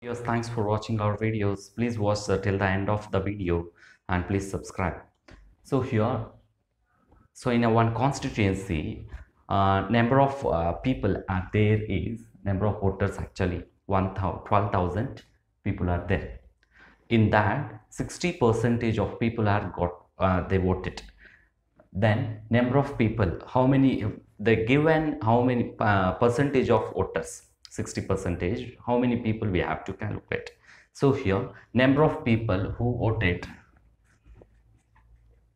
Yes, thanks for watching our videos. Please watch till the end of the video and please subscribe. So here, so in a one constituency, uh, number of uh, people are there is number of voters actually 12,000 people are there. In that, 60 percentage of people are got uh, they voted. Then number of people, how many the given how many uh, percentage of voters 60 percentage how many people we have to calculate. So here number of people who voted.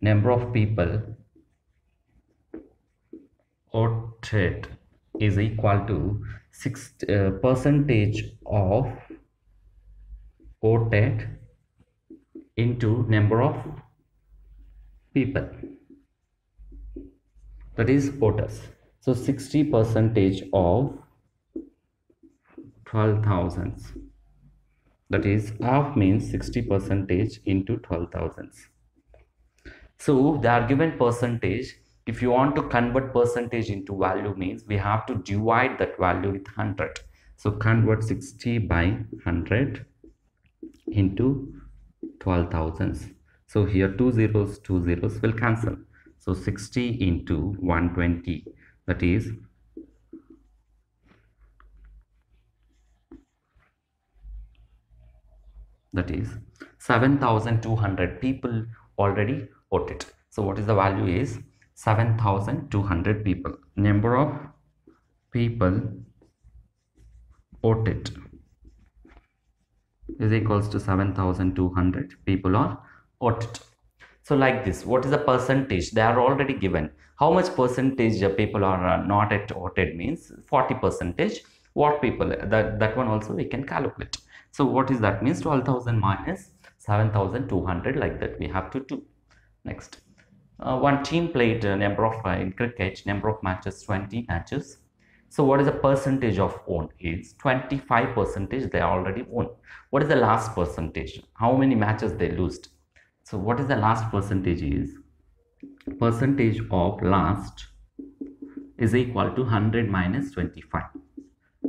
Number of people voted is equal to 6 uh, percentage of voted into number of people. That is voters. So 60 percentage of 12 thousands. That is half means 60 percentage into 12 thousands. So they are given percentage if you want to convert percentage into value means we have to divide that value with 100 so convert 60 by 100 into 12 thousands. So here two zeros two zeros will cancel. So 60 into 120 that is that is 7200 people already voted. So what is the value is 7200 people. Number of people voted is equals to 7200 people are voted. So like this what is the percentage? They are already given. How much percentage people are uh, not at voted means 40 percentage what people that that one also we can calculate so what is that means? 12000 minus 7200 like that we have to do. Next. Uh, one team played a number of uh, in cricket number of matches 20 matches. So what is the percentage of own? Is 25 percentage they already own. what is the last percentage? How many matches they lost? So what is the last percentage is? Percentage of last is equal to 100 minus 25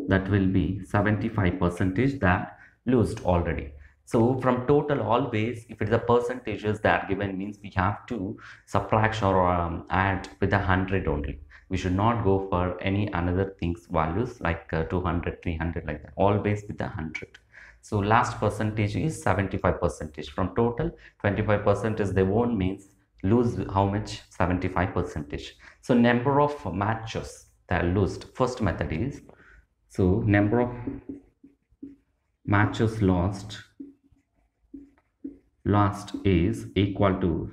that will be 75 percentage that lost already. So from total always if it is a percentages that given means we have to subtract or um, add with a hundred only. We should not go for any another things values like uh, 200 300 like that. Always with a hundred. So last percentage is 75 percentage. From total 25 percentage they won't means lose how much? 75 percentage. So number of matches that are lost. First method is so number of matches lost. Lost is equal to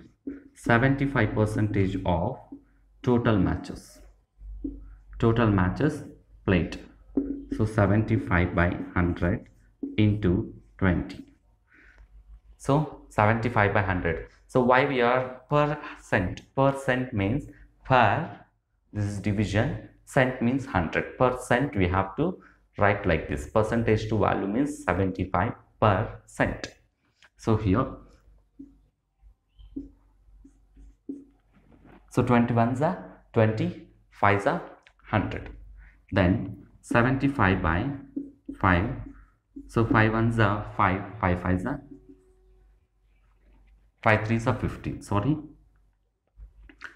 75 percentage of total matches. Total matches played. So 75 by 100 into 20 so 75 by 100 so why we are percent? Percent means per this is division. Cent means 100 percent we have to write like this percentage to value means 75 percent. So here so 21s are 20 5s are 100 then 75 by 5 so 5 ones are 5 5 5s are 5 3s are 15 sorry.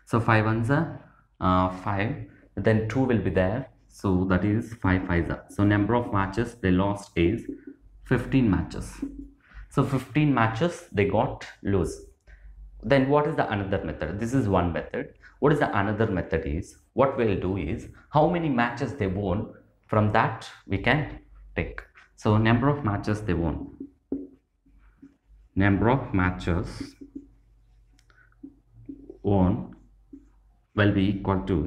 So 5 ones are uh, 5 then 2 will be there so that is 5 5s are. So number of matches they lost is 15 matches. So 15 matches they got lose then what is the another method? This is one method. What is the another method is what we'll do is how many matches they won from that we can take. So number of matches they won. Number of matches won will be equal to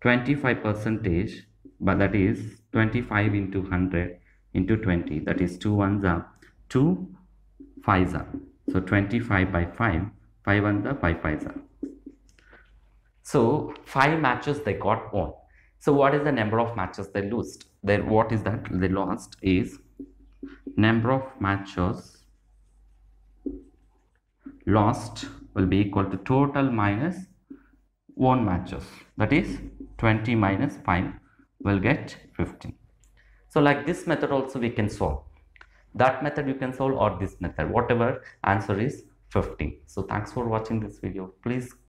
25 percentage but that is 25 into 100 into 20 that is 2 ones are 2 5s are. So 25 by 5 5 ones are 5 5s are. So 5 matches they got won so what is the number of matches they lost? Then what is that? They lost is number of matches lost will be equal to total 1 matches. That is 20 minus 5 will get 15 so like this method also we can solve. That method you can solve or this method. Whatever answer is 15 so thanks for watching this video. Please